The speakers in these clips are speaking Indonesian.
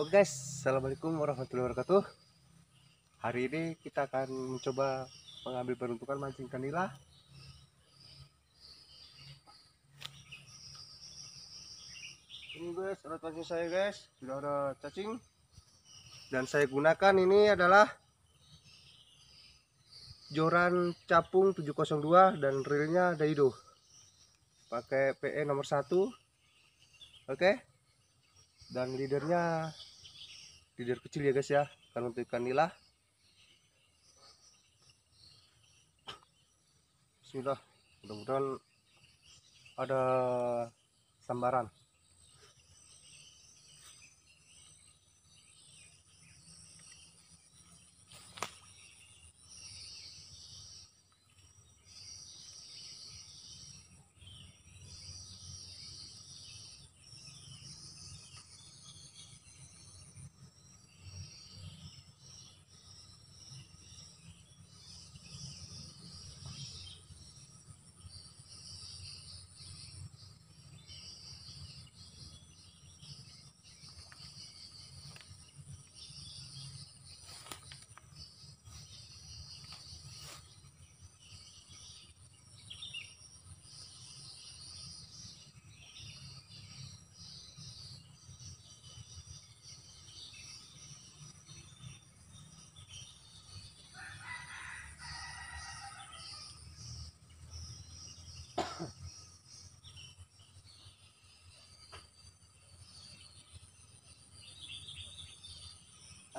Oke guys, Assalamualaikum warahmatullahi wabarakatuh. Hari ini kita akan mencoba mengambil peruntukan mancing kanila. Ini guys, alat mancing saya guys. Sudah ada cacing. Dan saya gunakan ini adalah Joran capung 702 dan reelnya Daido Pakai PE nomor 1 Oke? Dan leadernya leader kecil ya guys ya. Karena untuk ikan nila Bismillah. Mudah-mudahan ada sambaran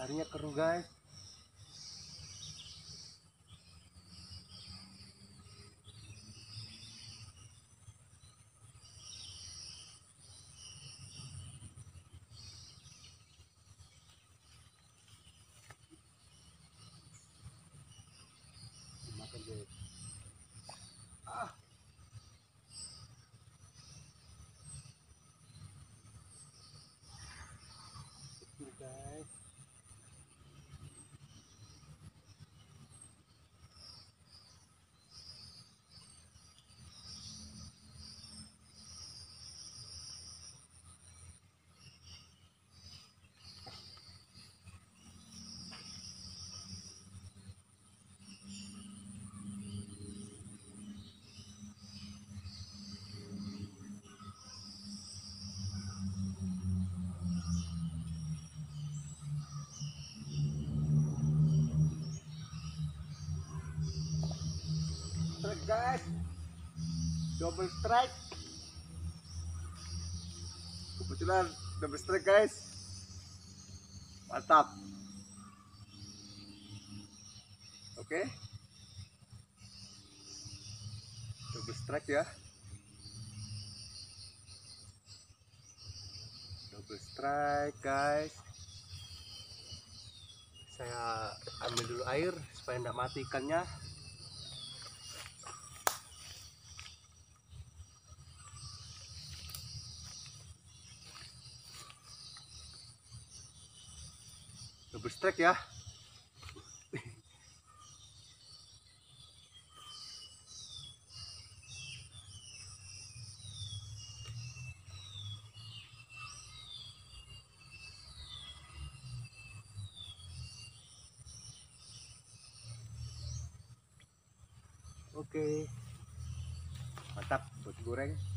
airnya keruh guys Makan guys. Ah. Guys. Double strike. Kebetulan double strike guys. Mantap. Oke. Double strike ya. Double strike guys. Saya ambil dulu air supaya tidak mati ikannya double strike ya. Oke. Mantap buat goreng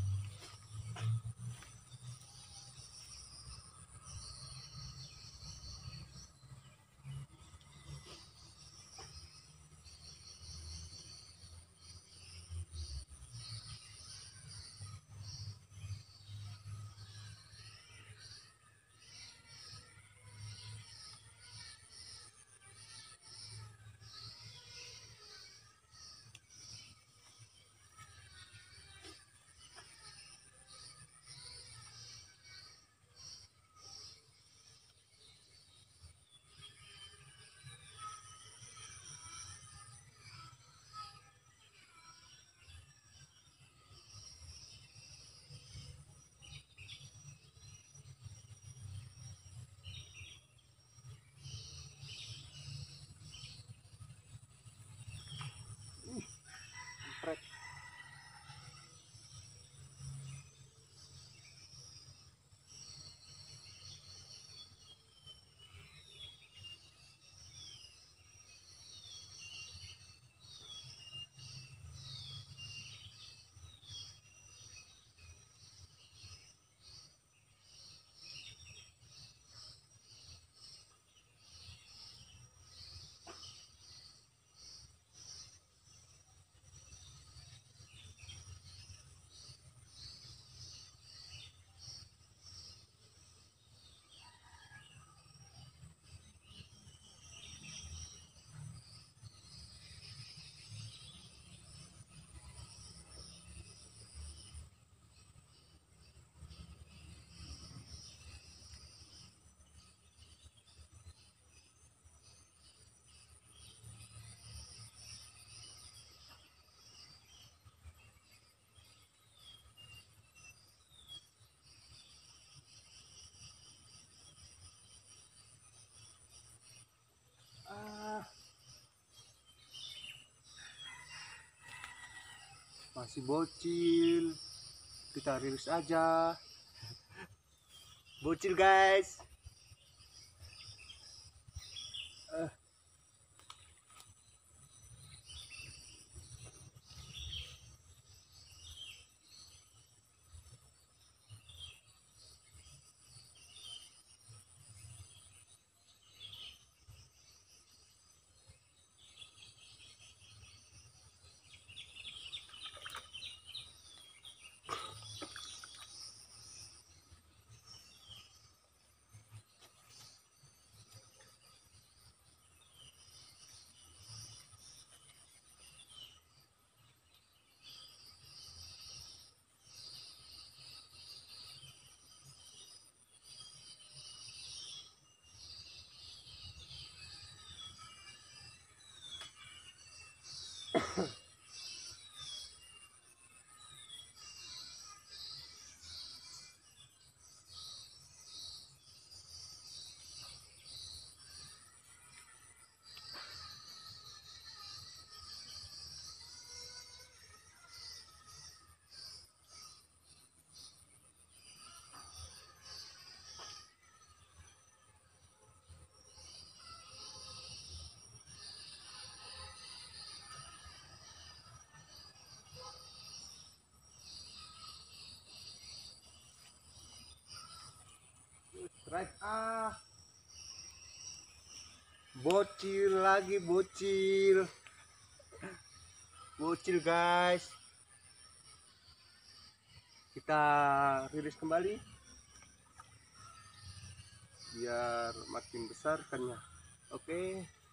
masih bocil. Kita rilis aja. Bocil guys ah. Bocil lagi bocil. Bocil guys. Kita rilis kembali. Biar makin besar ikannya. Oke. Yan.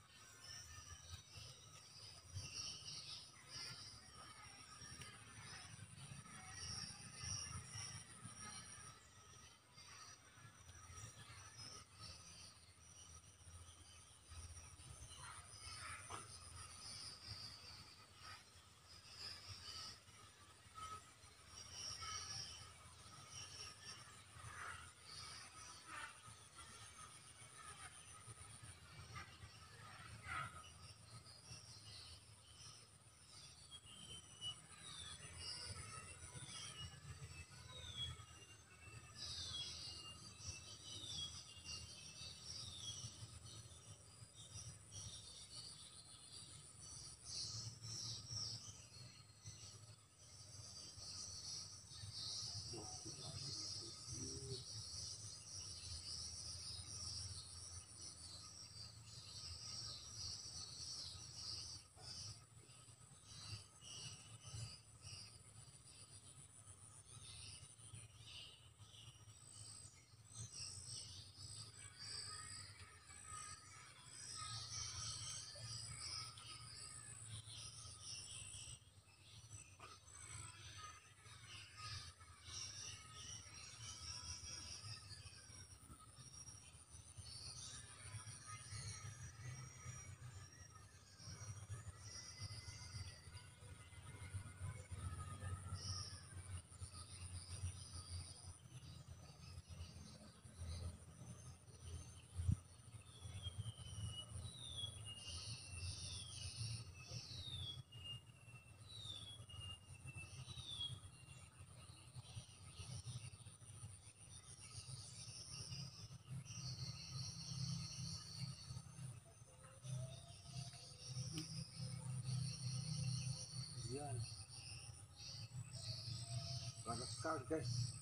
largas,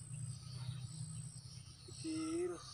tiros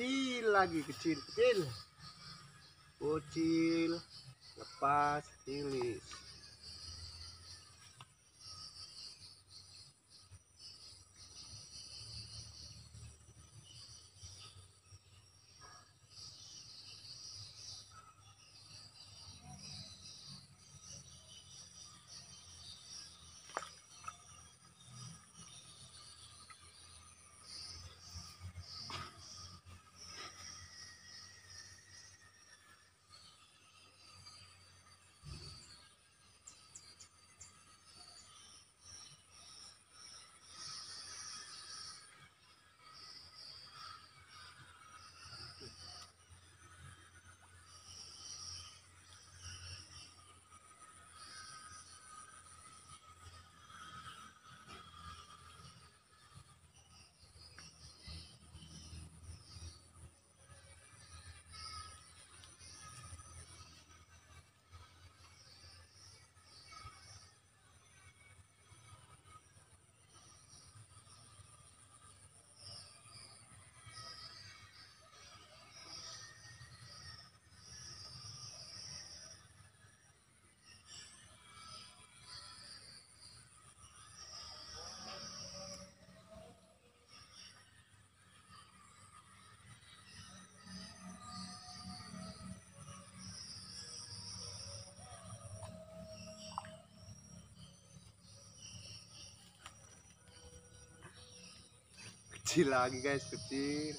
kecil lagi kecil kecil. Bocil lepas rilis kecil lagi guys kecil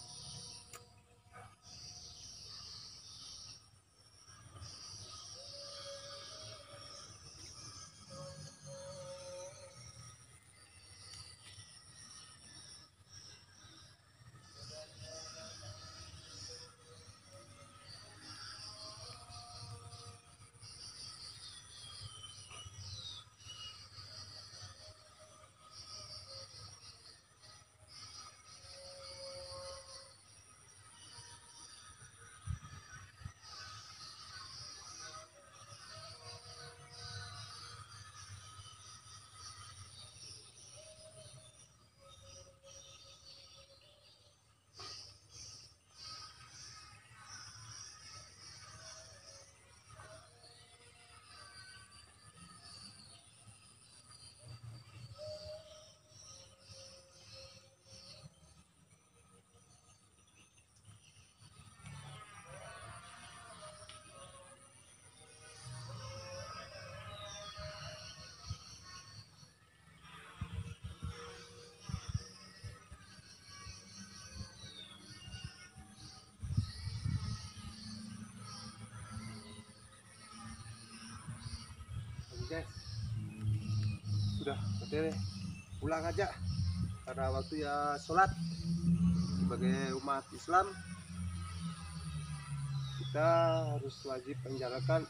sudah oke pulang aja. Karena waktu ya sholat sebagai umat Islam kita harus wajib menjalankan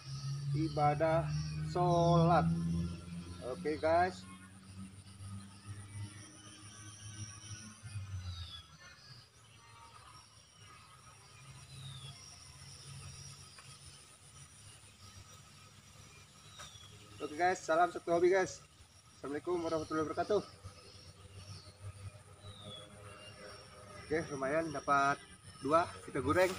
ibadah sholat. Oke guys. Oke guys, salam satu hobi guys. Assalamualaikum warahmatullahi wabarakatuh. Oke, lumayan dapat dua kita goreng.